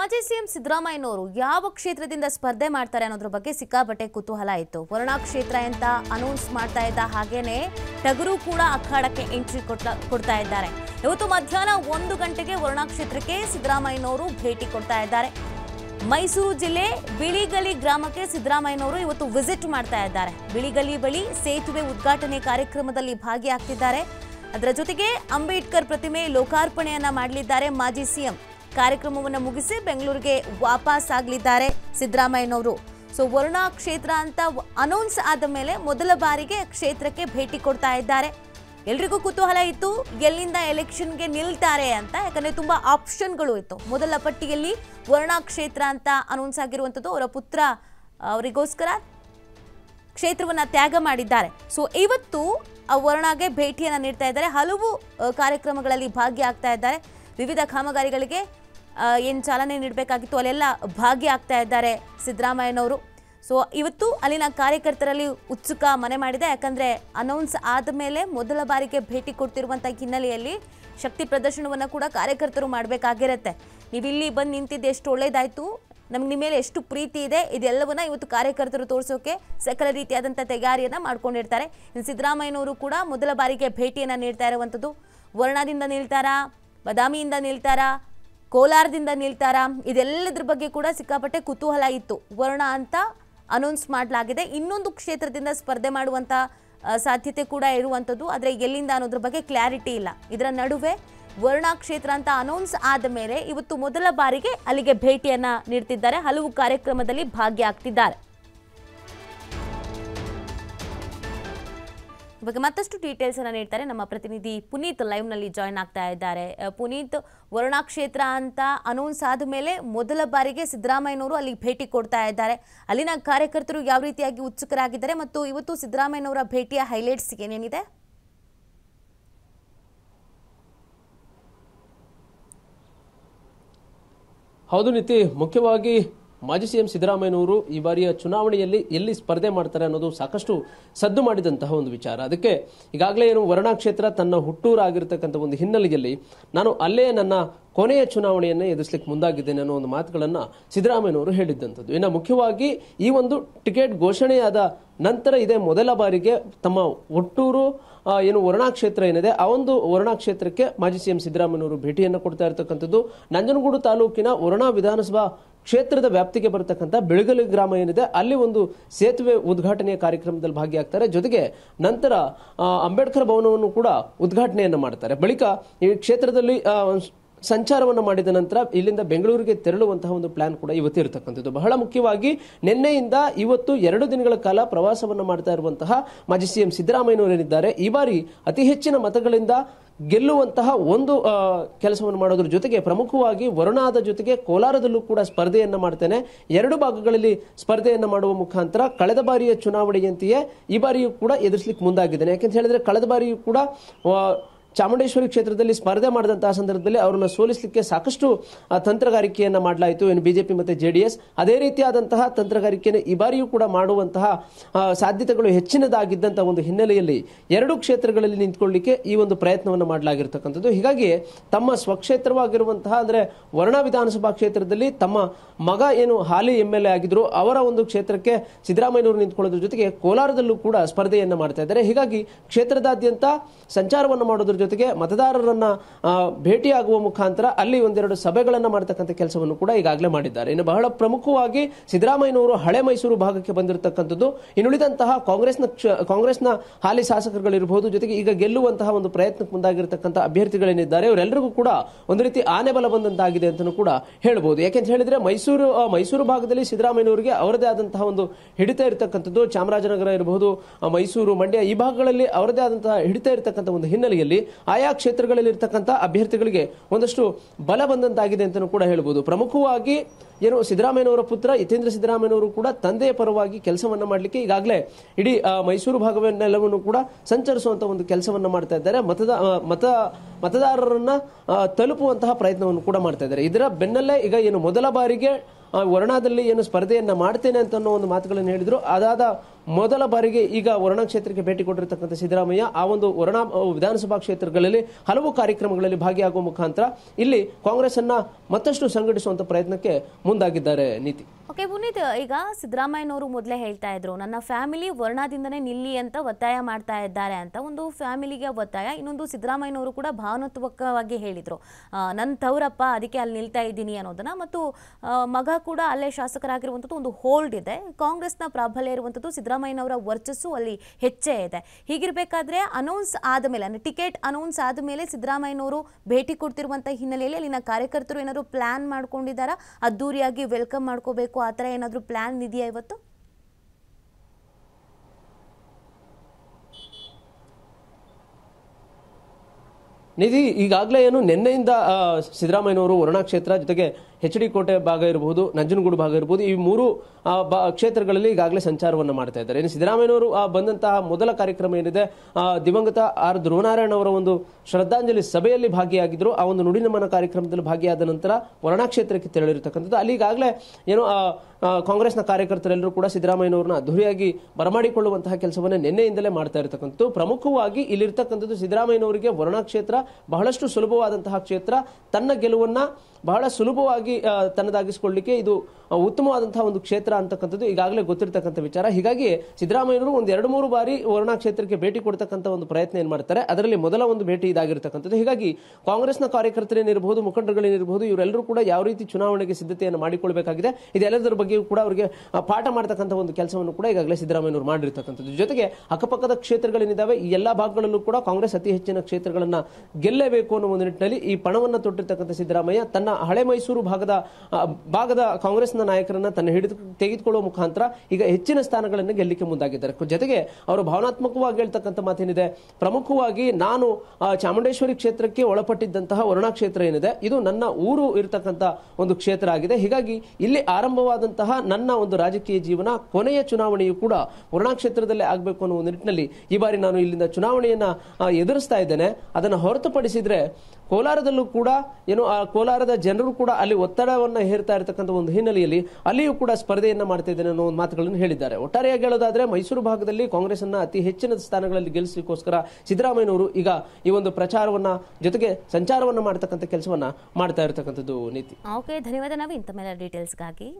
ಮಾಜಿ ಸಿಎಂ ಸಿದ್ದರಾಮಯ್ಯನವರು ಯಾವ ಕ್ಷೇತ್ರದಿಂದ ಸ್ಪರ್ಧೆ ಮಾಡ್ತಾರೆ ಅನ್ನೋದ್ರ ಬಗ್ಗೆ ಸಿಕ್ಕಾಪಟ್ಟೆ ಕುತೂಹಲ ಇತ್ತು. ವರುಣಾ ಕ್ಷೇತ್ರ ಅಂತ ಅನೌನ್ಸ್ ಮಾಡ್ತಾ ಇದ್ದ ಹಾಗೇನೆ ಟಗರು ಕೂಡ ಅಖಾಡಕ್ಕೆ ಎಂಟ್ರಿ ಕೊಡ್ತಾ ಇದ್ದಾರೆ. ಇವತ್ತು ಮಧ್ಯಾಹ್ನ ಒಂದು ಗಂಟೆಗೆ ವರುಣಾ ಕ್ಷೇತ್ರಕ್ಕೆ ಸಿದ್ದರಾಮಯ್ಯನವರು ಭೇಟಿ ಕೊಡ್ತಾ ಇದ್ದಾರೆ. ಮೈಸೂರು ಜಿಲ್ಲೆ ಬಿಳಿಗಲಿ ಗ್ರಾಮಕ್ಕೆ ಸಿದ್ದರಾಮಯ್ಯನವರು ಇವತ್ತು ವಿಸಿಟ್ ಮಾಡ್ತಾ ಇದ್ದಾರೆ. ಬಿಳಿಗಲಿ ಬಳಿ ಸೇತುವೆ ಉದ್ಘಾಟನೆ ಕಾರ್ಯಕ್ರಮದಲ್ಲಿ ಭಾಗಿಯಾಗ್ತಿದ್ದಾರೆ. ಅದರ ಜೊತೆಗೆ ಅಂಬೇಡ್ಕರ್ ಪ್ರತಿಮೆ ಲೋಕಾರ್ಪಣೆಯನ್ನ ಮಾಡಲಿದ್ದಾರೆ ಮಾಜಿ ಸಿಎಂ. ಕಾರ್ಯಕ್ರಮವನ್ನು ಮುಗಿಸಿ ಬೆಂಗಳೂರಿಗೆ ವಾಪಸ್ ಆಗಲಿದ್ದಾರೆ ಸಿದ್ದರಾಮಯ್ಯನವರು. ಸೊ ವರುಣಾ ಕ್ಷೇತ್ರ ಅಂತ ಅನೌನ್ಸ್ ಆದ ಮೇಲೆ ಮೊದಲ ಬಾರಿಗೆ ಕ್ಷೇತ್ರಕ್ಕೆ ಭೇಟಿ ಕೊಡ್ತಾ ಇದ್ದಾರೆ. ಎಲ್ರಿಗೂ ಕುತೂಹಲ ಇತ್ತು, ಎಲ್ಲಿಂದ ಎಲೆಕ್ಷನ್ಗೆ ನಿಲ್ತಾರೆ ಅಂತ, ಯಾಕಂದ್ರೆ ತುಂಬಾ ಆಪ್ಷನ್ಗಳು ಇತ್ತು. ಮೊದಲ ಪಟ್ಟಿಯಲ್ಲಿ ವರುಣಾ ಕ್ಷೇತ್ರ ಅಂತ ಅನೌನ್ಸ್ ಆಗಿರುವಂಥದ್ದು ಅವರ ಪುತ್ರ ಅವರಿಗೋಸ್ಕರ ಕ್ಷೇತ್ರವನ್ನ ತ್ಯಾಗ ಮಾಡಿದ್ದಾರೆ. ಸೊ ಇವತ್ತು ಆ ಭೇಟಿಯನ್ನು ನೀಡ್ತಾ ಇದ್ದಾರೆ. ಹಲವು ಕಾರ್ಯಕ್ರಮಗಳಲ್ಲಿ ಭಾಗಿಯಾಗ್ತಾ ಇದ್ದಾರೆ. ವಿವಿಧ ಕಾಮಗಾರಿಗಳಿಗೆ ಏನು ಚಾಲನೆ ನೀಡಬೇಕಾಗಿತ್ತು ಅಲ್ಲೆಲ್ಲ ಭಾಗಿಯಾಗ್ತಾ ಇದ್ದಾರೆ ಸಿದ್ದರಾಮಯ್ಯನವರು. ಸೊ ಇವತ್ತು ಅಲ್ಲಿನ ಕಾರ್ಯಕರ್ತರಲ್ಲಿ ಉತ್ಸುಕ ಮನೆ ಮಾಡಿದೆ. ಯಾಕಂದರೆ ಅನೌನ್ಸ್ ಆದ ಮೇಲೆ ಮೊದಲ ಬಾರಿಗೆ ಭೇಟಿ ಕೊಡ್ತಿರುವಂಥ ಹಿನ್ನೆಲೆಯಲ್ಲಿ ಶಕ್ತಿ ಪ್ರದರ್ಶನವನ್ನು ಕೂಡ ಕಾರ್ಯಕರ್ತರು ಮಾಡಬೇಕಾಗಿರುತ್ತೆ. ನೀವು ಇಲ್ಲಿ ಬಂದು ನಿಂತಿದ್ದು, ಎಷ್ಟು ಒಳ್ಳೇದಾಯಿತು, ನಮ್ಗೆ ನಿಮ್ಮ ಮೇಲೆ ಎಷ್ಟು ಪ್ರೀತಿ ಇದೆ, ಇದೆಲ್ಲವನ್ನ ಇವತ್ತು ಕಾರ್ಯಕರ್ತರು ತೋರಿಸೋಕೆ ಸಕಲ ರೀತಿಯಾದಂಥ ತಯಾರಿಯನ್ನು ಮಾಡ್ಕೊಂಡಿರ್ತಾರೆ. ಇನ್ನು ಸಿದ್ದರಾಮಯ್ಯನವರು ಕೂಡ ಮೊದಲ ಬಾರಿಗೆ ಭೇಟಿಯನ್ನು ನೀಡ್ತಾ ಇರುವಂಥದ್ದು ವರ್ಣದಿಂದ ನಿಲ್ತಾರಾ, ಬದಾಮಿಯಿಂದ ನಿಲ್ತಾರಾ ಕೋಲಾರದಿಂದ ನಿಲ್ತಾರಾ. ಇದೆಲ್ಲದ್ರ ಬಗ್ಗೆ ಕೂಡ ಸಿಕ್ಕಾಪಟ್ಟೆ ಕುತೂಹಲ ಇತ್ತು. ವರ್ಣ ಅಂತ ಅನೌನ್ಸ್ ಮಾಡಲಾಗಿದೆ. ಇನ್ನೊಂದು ಕ್ಷೇತ್ರದಿಂದ ಸ್ಪರ್ಧೆ ಮಾಡುವಂಥ ಸಾಧ್ಯತೆ ಕೂಡ ಇರುವಂಥದ್ದು ಆದರೆ ಎಲ್ಲಿಂದ ಅನ್ನೋದ್ರ ಬಗ್ಗೆ ಕ್ಲಾರಿಟಿ ಇಲ್ಲ. ಇದರ ನಡುವೆ ವರ್ಣ ಕ್ಷೇತ್ರ ಅಂತ ಅನೌನ್ಸ್ ಆದ ಮೇಲೆ ಇವತ್ತು ಮೊದಲ ಬಾರಿಗೆ ಅಲ್ಲಿಗೆ ಭೇಟಿಯನ್ನ ನೀಡ್ತಿದ್ದಾರೆ. ಹಲವು ಕಾರ್ಯಕ್ರಮದಲ್ಲಿ ಭಾಗಿಯಾಗ್ತಿದ್ದಾರೆ. ಬಗ್ಗೆ ಮತ್ತಷ್ಟು ಡೀಟೇಲ್ಸ್ ಅನ್ನ ನೀಡ್ತಾರೆ. ನಮ್ಮ ಪ್ರತಿನಿಧಿ ಪುನೀತ್ ಲೈವ್ನಲ್ಲಿ ಜಾಯ್ನ್ ಆಗ್ತಾ ಇದ್ದಾರೆ. ಪುನೀತ್ ವರುಣಾ ಕ್ಷೇತ್ರ ಅಂತ ಅನೌನ್ಸ್ ಆದ ಮೇಲೆ ಮೊದಲ ಬಾರಿಗೆ ಸಿದ್ದರಾಮಯ್ಯನವರು ಅಲ್ಲಿಗೆ ಭೇಟಿ ಕೊಡ್ತಾ ಇದ್ದಾರೆ. ಅಲ್ಲಿನ ಕಾರ್ಯಕರ್ತರು ಯಾವ ರೀತಿಯಾಗಿ ಉತ್ಸುಕರಾಗಿದ್ದಾರೆ ಮತ್ತು ಇವತ್ತು ಸಿದ್ದರಾಮಯ್ಯನವರ ಭೇಟಿಯ ಹೈಲೈಟ್ಸ್ ಏನೇನಿದೆ? ಹೌದು ನಿತಿ, ಮುಖ್ಯವಾಗಿ ಮಾಜಿ ಸಿಎಂ ಸಿದ್ದರಾಮಯ್ಯನವರು ಈ ಬಾರಿಯ ಚುನಾವಣೆಯಲ್ಲಿ ಎಲ್ಲಿ ಸ್ಪರ್ಧೆ ಮಾಡ್ತಾರೆ ಅನ್ನೋದು ಸಾಕಷ್ಟು ಸದ್ದು ಮಾಡಿದಂತಹ ಒಂದು ವಿಚಾರ. ಅದಕ್ಕೆ ಈಗಾಗಲೇ ಏನು ವರ್ಣಾಕ್ಷೇತ್ರ ತನ್ನ ಹುಟ್ಟೂರಾಗಿರ್ತಕ್ಕಂಥ ಒಂದು ಹಿನ್ನೆಲೆಯಲ್ಲಿ ನಾನು ಅಲ್ಲೇ ನನ್ನ ಕೊನೆಯ ಚುನಾವಣೆಯನ್ನು ಎದುರಿಸಲಿಕ್ಕೆ ಮುಂದಾಗಿದ್ದೇನೆ ಅನ್ನೋ ಒಂದು ಮಾತುಗಳನ್ನು ಸಿದ್ದರಾಮಯ್ಯನವರು ಹೇಳಿದ್ದಂಥದ್ದು. ಇನ್ನು ಮುಖ್ಯವಾಗಿ ಈ ಒಂದು ಟಿಕೆಟ್ ಘೋಷಣೆಯಾದ ನಂತರ ಇದೇ ಮೊದಲ ಬಾರಿಗೆ ತಮ್ಮ ಒಟ್ಟೂರು ಏನು ವರ್ಣಾ ಕ್ಷೇತ್ರ ಏನಿದೆ, ಆ ಒಂದು ವರ್ಣಾ ಕ್ಷೇತ್ರಕ್ಕೆ ಮಾಜಿ ಸಿಎಂ ಸಿದ್ದರಾಮಯ್ಯನವರು ಭೇಟಿಯನ್ನು ಕೊಡ್ತಾ ಇರತಕ್ಕಂಥದ್ದು. ನಂಜನಗೂಡು ತಾಲೂಕಿನ ವರ್ಣಾ ವಿಧಾನಸಭಾ ಕ್ಷೇತ್ರದ ವ್ಯಾಪ್ತಿಗೆ ಬರತಕ್ಕಂಥ ಬೆಳಗಲಿ ಗ್ರಾಮ ಏನಿದೆ, ಅಲ್ಲಿ ಒಂದು ಸೇತುವೆ ಉದ್ಘಾಟನೆಯ ಕಾರ್ಯಕ್ರಮದಲ್ಲಿ ಭಾಗಿಯಾಗ್ತಾರೆ. ಜೊತೆಗೆ ನಂತರ ಅಂಬೇಡ್ಕರ್ ಭವನವನ್ನು ಕೂಡ ಉದ್ಘಾಟನೆಯನ್ನು ಮಾಡ್ತಾರೆ. ಬಳಿಕ ಈ ಕ್ಷೇತ್ರದಲ್ಲಿ ಸಂಚಾರವನ್ನು ಮಾಡಿದ ನಂತರ ಇಲ್ಲಿಂದ ಬೆಂಗಳೂರಿಗೆ ತೆರಳುವಂತಹ ಒಂದು ಪ್ಲಾನ್ ಕೂಡ ಇವತ್ತು ಇರತಕ್ಕಂಥದ್ದು. ಬಹಳ ಮುಖ್ಯವಾಗಿ ನಿನ್ನೆಯಿಂದ ಇವತ್ತು ಎರಡು ದಿನಗಳ ಕಾಲ ಪ್ರವಾಸವನ್ನು ಮಾಡ್ತಾ ಇರುವಂತಹ ಮಾಜಿ ಸಿಎಂ ಸಿದ್ದರಾಮಯ್ಯನವರೇನಿದ್ದಾರೆ ಈ ಬಾರಿ ಅತಿ ಹೆಚ್ಚಿನ ಮತಗಳಿಂದ ಗೆಲ್ಲುವಂತಹ ಒಂದು ಕೆಲಸವನ್ನು ಮಾಡೋದ್ರ ಜೊತೆಗೆ ಪ್ರಮುಖವಾಗಿ ವರುಣಾದ ಜೊತೆಗೆ ಕೋಲಾರದಲ್ಲೂ ಕೂಡ ಸ್ಪರ್ಧೆಯನ್ನು ಮಾಡ್ತೇನೆ. ಎರಡು ಭಾಗಗಳಲ್ಲಿ ಸ್ಪರ್ಧೆಯನ್ನು ಮಾಡುವ ಮುಖಾಂತರ ಕಳೆದ ಬಾರಿಯ ಚುನಾವಣೆಯಂತೆಯೇ ಈ ಬಾರಿಯೂ ಕೂಡ ಎದುರಿಸಲಿಕ್ಕೆ ಮುಂದಾಗಿದ್ದೇನೆ. ಯಾಕೆಂತ ಹೇಳಿದ್ರೆ ಕಳೆದ ಬಾರಿಯೂ ಕೂಡ ಚಾಮುಂಡೇಶ್ವರಿ ಕ್ಷೇತ್ರದಲ್ಲಿ ಸ್ಪರ್ಧೆ ಮಾಡಿದಂತಹ ಸಂದರ್ಭದಲ್ಲಿ ಅವರನ್ನು ಸೋಲಿಸಲಿಕ್ಕೆ ಸಾಕಷ್ಟು ತಂತ್ರಗಾರಿಕೆಯನ್ನು ಮಾಡಲಾಯಿತು ಏನು ಬಿಜೆಪಿ ಮತ್ತೆ ಜೆಡಿಎಸ್. ಅದೇ ರೀತಿಯಾದಂತಹ ತಂತ್ರಗಾರಿಕೆಯನ್ನು ಈ ಬಾರಿಯೂ ಕೂಡ ಮಾಡುವಂತಹ ಸಾಧ್ಯತೆಗಳು ಹೆಚ್ಚಿನದಾಗಿದ್ದಂತಹ ಒಂದು ಹಿನ್ನೆಲೆಯಲ್ಲಿ ಎರಡು ಕ್ಷೇತ್ರಗಳಲ್ಲಿ ನಿಂತ್ಕೊಳ್ಳಿಕ್ಕೆ ಈ ಒಂದು ಪ್ರಯತ್ನವನ್ನು ಮಾಡಲಾಗಿರ್ತಕ್ಕಂಥದ್ದು. ಹೀಗಾಗಿ ತಮ್ಮ ಸ್ವಕ್ಷೇತ್ರವಾಗಿರುವಂತಹ, ಅಂದ್ರೆ ವರ್ಣ ವಿಧಾನಸಭಾ ಕ್ಷೇತ್ರದಲ್ಲಿ ತಮ್ಮ ಮಗ ಏನು ಹಾಲಿ ಎಂ ಎಲ್ ಎ ಆಗಿದ್ರು, ಅವರ ಒಂದು ಕ್ಷೇತ್ರಕ್ಕೆ ಸಿದ್ದರಾಮಯ್ಯನವರು ನಿಂತ್ಕೊಳ್ಳೋದ್ರ ಜೊತೆಗೆ ಕೋಲಾರದಲ್ಲೂ ಕೂಡ ಸ್ಪರ್ಧೆಯನ್ನು ಮಾಡ್ತಾ ಇದ್ದಾರೆ. ಹೀಗಾಗಿ ಕ್ಷೇತ್ರದಾದ್ಯಂತ ಸಂಚಾರವನ್ನು ಮಾಡೋದ್ರ ಜೊತೆಗೆ ಮತದಾರರನ್ನ ಭೇಟಿಯಾಗುವ ಮುಖಾಂತರ ಅಲ್ಲಿ ಒಂದೆರಡು ಸಭೆಗಳನ್ನ ಮಾಡತಕ್ಕಂಥ ಕೆಲಸವನ್ನು ಕೂಡ ಈಗಾಗಲೇ ಮಾಡಿದ್ದಾರೆ. ಇನ್ನು ಬಹಳ ಪ್ರಮುಖವಾಗಿ ಸಿದ್ದರಾಮಯ್ಯನವರು ಹಳೆ ಮೈಸೂರು ಭಾಗಕ್ಕೆ ಬಂದಿರತಕ್ಕಂಥದ್ದು. ಇನ್ನುಳಿದಂತಹ ಕಾಂಗ್ರೆಸ್ನ ಕಾಂಗ್ರೆಸ್ನ ಹಾಲಿ ಶಾಸಕರುಗಳಿರಬಹುದು ಜೊತೆಗೆ ಈಗ ಗೆಲ್ಲುವಂತಹ ಒಂದು ಪ್ರಯತ್ನಕ್ಕೆ ಮುಂದಾಗಿರ್ತಕ್ಕಂಥ ಅಭ್ಯರ್ಥಿಗಳೇನಿದ್ದಾರೆ ಅವರೆಲ್ಲರಿಗೂ ಕೂಡ ಒಂದು ರೀತಿ ಆನೆ ಬಲ ಬಂದಂತಾಗಿದೆ ಅಂತಲೂ ಕೂಡ ಹೇಳ್ಬೋದು. ಯಾಕೆಂತ ಹೇಳಿದ್ರೆ ಮೈಸೂರು ಮೈಸೂರು ಭಾಗದಲ್ಲಿ ಸಿದ್ದರಾಮಯ್ಯನವರಿಗೆ ಅವರದೇ ಆದಂತಹ ಒಂದು ಹಿಡಿತ ಇರತಕ್ಕಂಥದ್ದು. ಚಾಮರಾಜನಗರ ಇರಬಹುದು ಮೈಸೂರು, ಮಂಡ್ಯ ಈ ಭಾಗಗಳಲ್ಲಿ ಅವರದೇ ಆದಂತಹ ಹಿಡಿತ ಇರತಕ್ಕಂಥ ಒಂದು ಹಿನ್ನೆಲೆಯಲ್ಲಿ ಆಯಾ ಕ್ಷೇತ್ರಗಳಲ್ಲಿ ಇರ್ತಕ್ಕಂಥ ಅಭ್ಯರ್ಥಿಗಳಿಗೆ ಒಂದಷ್ಟು ಬಲ ಬಂದಂತಾಗಿದೆ ಅಂತಲೂ ಕೂಡ ಹೇಳ್ಬೋದು. ಪ್ರಮುಖವಾಗಿ ಏನು, ಸಿದ್ದರಾಮಯ್ಯನವರ ಪುತ್ರ, ಯತೇಂದ್ರ ಸಿದ್ದರಾಮಯ್ಯನವರು ಕೂಡ ತಂದೆಯ ಪರವಾಗಿ ಕೆಲಸವನ್ನ ಮಾಡಲಿಕ್ಕೆ ಈಗಾಗಲೇ ಇಡೀ ಮೈಸೂರು ಭಾಗವನ್ನೆಲ್ಲವನ್ನು ಕೂಡ ಸಂಚರಿಸುವಂತಹ ಒಂದು ಕೆಲಸವನ್ನ ಮಾಡ್ತಾ ಇದ್ದಾರೆ. ಮತದ ಮತ, ಮತದಾರರನ್ನ ತಲುಪುವಂತಹ ಪ್ರಯತ್ನವನ್ನು ಕೂಡ ಮಾಡ್ತಾ ಇದ್ದಾರೆ. ಇದರ ಬೆನ್ನಲ್ಲೇ ಈಗ ಏನು, ಮೊದಲ ಬಾರಿಗೆ ವರ್ಣಾದಲ್ಲಿ ಏನು ಸ್ಪರ್ಧೆಯನ್ನ ಮಾಡ್ತೇನೆ ಅಂತ ಅನ್ನೋ ಒಂದು ಮಾತುಗಳನ್ನು ಹೇಳಿದ್ರು. ಅದಾದ ಮೊದಲ ಬಾರಿಗೆ ಈಗ ವರ್ಣ ಕ್ಷೇತ್ರಕ್ಕೆ ಭೇಟಿ ಕೊಟ್ಟಿರತಕ್ಕಂಥ ಸಿದ್ದರಾಮಯ್ಯ, ಆ ಒಂದು ವರ್ಣ ವಿಧಾನಸಭಾ ಕ್ಷೇತ್ರಗಳಲ್ಲಿ ಹಲವು ಕಾರ್ಯಕ್ರಮಗಳಲ್ಲಿ ಭಾಗಿಯಾಗುವ ಮುಖಾಂತರ ಇಲ್ಲಿ ಕಾಂಗ್ರೆಸ್ ಅನ್ನ ಮತ್ತಷ್ಟು ಸಂಘಟಿಸುವಂತ ಪ್ರಯತ್ನಕ್ಕೆ ಮುಂದಾಗಿದ್ದಾರೆ ನೀತಿ. ಓಕೆ ಪುನೀತ್, ಈಗ ಸಿದ್ದರಾಮಯ್ಯನವರು ಮೊದಲೇ ಹೇಳ್ತಾ ಇದ್ರು, ನನ್ನ ಫ್ಯಾಮಿಲಿ ವರ್ಣದಿಂದನೇ ನಿಲ್ಲಿ ಅಂತ ಒತ್ತಾಯ ಮಾಡ್ತಾ ಇದ್ದಾರೆ ಅಂತ ಒಂದು ಫ್ಯಾಮಿಲಿಗೆ ಒತ್ತಾಯ. ಇನ್ನೊಂದು ಸಿದ್ದರಾಮಯ್ಯನವರು ಕೂಡ ಭಾವನಾತ್ಮಕವಾಗಿ ಹೇಳಿದರು ನನ್ನ ತವರಪ್ಪ ಅದಕ್ಕೆ ಅಲ್ಲಿ ನಿಲ್ತಾ ಇದ್ದೀನಿ ಅನ್ನೋದನ್ನ. ಮತ್ತು ಮಗ ಕೂಡ ಅಲ್ಲೇ ಶಾಸಕರಾಗಿರುವಂಥದ್ದು ಒಂದು ಹೋಲ್ಡ್ ಇದೆ. ಕಾಂಗ್ರೆಸ್ನ ಪ್ರಾಬಲ್ಯ ಇರುವಂಥದ್ದು ಸಿದ್ದರಾಮಯ್ಯನವರ ವರ್ಚಸ್ಸು ಅಲ್ಲಿ ಹೆಚ್ಚೇ ಇದೆ. ಹೀಗಿರಬೇಕಾದ್ರೆ ಅನೌನ್ಸ್ ಆದಮೇಲೆ ಅಂದರೆ ಟಿಕೆಟ್ ಅನೌನ್ಸ್ ಆದಮೇಲೆ ಸಿದ್ದರಾಮಯ್ಯನವರು ಭೇಟಿ ಕೊಡ್ತಿರುವಂಥ ಹಿನ್ನೆಲೆಯಲ್ಲಿ ಅಲ್ಲಿನ ಕಾರ್ಯಕರ್ತರು ಏನಾದರೂ ಪ್ಲಾನ್ ಮಾಡ್ಕೊಂಡಿದ್ದಾರಾ? ಅದ್ದೂರಿಯಾಗಿ ವೆಲ್ಕಮ್ ಮಾಡ್ಕೋಬೇಕು, ಆ ಥರ ಏನಾದರೂ ಪ್ಲ್ಯಾನ್ ಇದೆಯಾ ಇವತ್ತು? ನಿಧಿ, ಈಗಾಗಲೇ ಏನು, ನಿನ್ನೆಯಿಂದ ಸಿದ್ದರಾಮಯ್ಯನವರು ವರುಣಾ ಕ್ಷೇತ್ರ ಜೊತೆಗೆ ಎಚ್ ಡಿ ಕೋಟೆ ಭಾಗ ಇರಬಹುದು, ನಂಜನಗೂಡು ಭಾಗ ಇರಬಹುದು, ಈ ಮೂರು ಕ್ಷೇತ್ರಗಳಲ್ಲಿ ಈಗಾಗಲೇ ಸಂಚಾರವನ್ನು ಮಾಡ್ತಾ ಇದ್ದಾರೆ. ಇನ್ನು ಸಿದ್ದರಾಮಯ್ಯನವರು ಬಂದಂತಹ ಮೊದಲ ಕಾರ್ಯಕ್ರಮ ಏನಿದೆ ದಿವಂಗತ ಆರ್ ಧ್ರುವನಾರಾಯಣ ಅವರ ಒಂದು ಶ್ರದ್ಧಾಂಜಲಿ ಸಭೆಯಲ್ಲಿ ಭಾಗಿಯಾಗಿದ್ದರು ಆ ಒಂದು ನುಡಿನಮನ ಕಾರ್ಯಕ್ರಮದಲ್ಲಿ ಭಾಗಿಯಾದ ನಂತರ ವರುಣಾ ಕ್ಷೇತ್ರಕ್ಕೆ ತೆರಳಿರತಕ್ಕಂಥದ್ದು. ಅಲ್ಲಿ ಈಗಾಗಲೇ ಏನು ಕಾಂಗ್ರೆಸ್ನ ಕಾರ್ಯಕರ್ತರೆಲ್ಲರೂ ಕೂಡ ಸಿದ್ದರಾಮಯ್ಯನವ್ರನ್ನ ಅದ್ದೂರಿಯಾಗಿ ಬರಮಾಡಿಕೊಳ್ಳುವಂತಹ ಕೆಲಸವನ್ನು ನಿನ್ನೆಯಿಂದಲೇ ಮಾಡ್ತಾ ಇರತಕ್ಕಂಥದ್ದು. ಪ್ರಮುಖವಾಗಿ ಇಲ್ಲಿರ್ತಕ್ಕಂಥದ್ದು ಸಿದ್ದರಾಮಯ್ಯನವರಿಗೆ ವರುಣಾ ಕ್ಷೇತ್ರ ಬಹಳಷ್ಟು ಸುಲಭವಾದಂತಹ ಕ್ಷೇತ್ರ. ತನ್ನ ಗೆಲುವನ್ನ ಬಹಳ ಸುಲಭವಾಗಿ ಆ, ತನ್ನದಾಗಿಸಿಕೊಳ್ಳಿಕ್ಕೆ ಇದು ಉತ್ತಮವಾದಂತಹ ಒಂದು ಕ್ಷೇತ್ರ ಅಂತಕ್ಕಂಥದ್ದು ಈಗಾಗಲೇ ಗೊತ್ತಿರತಕ್ಕಂಥ ವಿಚಾರ. ಹೀಗಾಗಿ ಸಿದ್ದರಾಮಯ್ಯನವರು ಒಂದು ಎರಡು ಮೂರು ಬಾರಿ ವರುಣಾ ಕ್ಷೇತ್ರಕ್ಕೆ ಭೇಟಿ ಕೊಡ್ತಕ್ಕಂಥ ಒಂದು ಪ್ರಯತ್ನ ಏನು ಮಾಡ್ತಾರೆ ಅದರಲ್ಲಿ ಮೊದಲ ಒಂದು ಭೇಟಿ ಇದಾಗಿರ್ತಕ್ಕಂಥದ್ದು. ಹೀಗಾಗಿ ಕಾಂಗ್ರೆಸ್ನ ಕಾರ್ಯಕರ್ತರೇನಿರಬಹುದು ಮುಖಂಡರುಗಳೇನಿರಬಹುದು ಇವರೆಲ್ಲರೂ ಕೂಡ ಯಾವ ರೀತಿ ಚುನಾವಣೆಗೆ ಸಿದ್ಧತೆಯನ್ನು ಮಾಡಿಕೊಳ್ಬೇಕಾಗಿದೆ ಇದೆಲ್ಲದರ ಬಗ್ಗೆಯೂ ಕೂಡ ಅವರಿಗೆ ಪಾಠ ಮಾಡ್ತಕ್ಕಂಥ ಒಂದು ಕೆಲಸವನ್ನು ಕೂಡ ಈಗಾಗಲೇ ಸಿದ್ದರಾಮಯ್ಯನವರು ಮಾಡಿರ್ತಕ್ಕಂಥದ್ದು. ಜೊತೆಗೆ ಅಕ್ಕಪಕ್ಕದ ಕ್ಷೇತ್ರಗಳೇನಿದ್ದಾವೆ ಈ ಎಲ್ಲಾ ಭಾಗಗಳಲ್ಲೂ ಕೂಡ ಕಾಂಗ್ರೆಸ್ ಅತಿ ಹೆಚ್ಚಿನ ಕ್ಷೇತ್ರಗಳನ್ನ ಗೆಲ್ಲಬೇಕು ಅನ್ನೋ ಒಂದು ನಿಟ್ಟಿನಲ್ಲಿ ಈ ಪಣವನ್ನ ತೊಟ್ಟಿರ್ತಕ್ಕಂಥ ಸಿದ್ದರಾಮಯ್ಯ ತನ್ನ ಹಳೆ ಮೈಸೂರು ಭಾಗದ ಭಾಗದ ಕಾಂಗ್ರೆಸ್ನ ನಾಯಕರನ್ನ ತನ್ನ ಹಿಡಿದು ತೆಗೆದುಕೊಳ್ಳುವ ಮುಖಾಂತರ ಈಗ ಹೆಚ್ಚಿನ ಸ್ಥಾನಗಳನ್ನು ಗೆಲ್ಲಿಕ್ಕೆ ಮುಂದಾಗಿದ್ದಾರೆ. ಜೊತೆಗೆ ಅವರು ಭಾವನಾತ್ಮಕವಾಗಿ ಹೇಳ್ತಕ್ಕಂಥ ಮಾತೇನಿದೆ. ಪ್ರಮುಖವಾಗಿ ನಾನು ಚಾಮುಂಡೇಶ್ವರಿ ಕ್ಷೇತ್ರಕ್ಕೆ ಒಳಪಟ್ಟಿದ್ದಂತಹ ವರುಣಾ ಕ್ಷೇತ್ರ ಏನಿದೆ, ಇದು ನನ್ನ ಊರು ಇರತಕ್ಕಂಥ ಒಂದು ಕ್ಷೇತ್ರ ಆಗಿದೆ. ಹೀಗಾಗಿ ಇಲ್ಲಿ ಆರಂಭವಾದಂತಹ ನನ್ನ ಒಂದು ರಾಜಕೀಯ ಜೀವನ, ಕೊನೆಯ ಚುನಾವಣೆಯು ಕೂಡ ವರುಣಾ ಕ್ಷೇತ್ರದಲ್ಲೇ ಆಗಬೇಕು ಅನ್ನೋ ಒಂದು ನಿಟ್ಟಿನಲ್ಲಿ ಈ ಬಾರಿ ನಾನು ಇಲ್ಲಿಂದ ಚುನಾವಣೆಯನ್ನ ಎದುರಿಸ್ತಾ ಇದ್ದೇನೆ. ಅದನ್ನು ಹೊರತುಪಡಿಸಿದ್ರೆ ಕೋಲಾರದಲ್ಲೂ ಕೂಡ, ಏನು, ಆ, ಕೋಲಾರದ ಜನರು ಕೂಡ ಅಲ್ಲಿ ಒತ್ತಡವನ್ನ ಹೇರ್ತಾ ಇರತಕ್ಕಂಥ ಒಂದು ಹಿನ್ನೆಲೆಯಲ್ಲಿ ಅಲ್ಲಿಯೂ ಕೂಡ ಸ್ಪರ್ಧೆಯನ್ನ ಮಾಡ್ತಾ ಇದ್ದೇನೆ ಅನ್ನೋ ಒಂದು ಮಾತುಗಳನ್ನು ಹೇಳಿದ್ದಾರೆ. ಒಟ್ಟಾರೆಯಾಗಿ ಹೇಳೋದಾದ್ರೆ, ಮೈಸೂರು ಭಾಗದಲ್ಲಿ ಕಾಂಗ್ರೆಸ್ ಅನ್ನ ಅತಿ ಹೆಚ್ಚಿನ ಸ್ಥಾನಗಳಲ್ಲಿ ಗೆಲ್ಲಿಸಲಿಕ್ಕೋಸ್ಕರ ಸಿದ್ದರಾಮಯ್ಯನವರು ಈಗ ಈ ಒಂದು ಪ್ರಚಾರವನ್ನ ಜೊತೆಗೆ ಸಂಚಾರವನ್ನ ಮಾಡ್ತಕ್ಕಂಥ ಕೆಲಸವನ್ನ ಮಾಡ್ತಾ ಇರತಕ್ಕಂಥದ್ದು ನೀತಿ. ಓಕೆ, ಧನ್ಯವಾದ. ನವೀನ್ ತಮ್ಮೆಲ್ಲ ಡೀಟೇಲ್ಸ್ಗಾಗಿ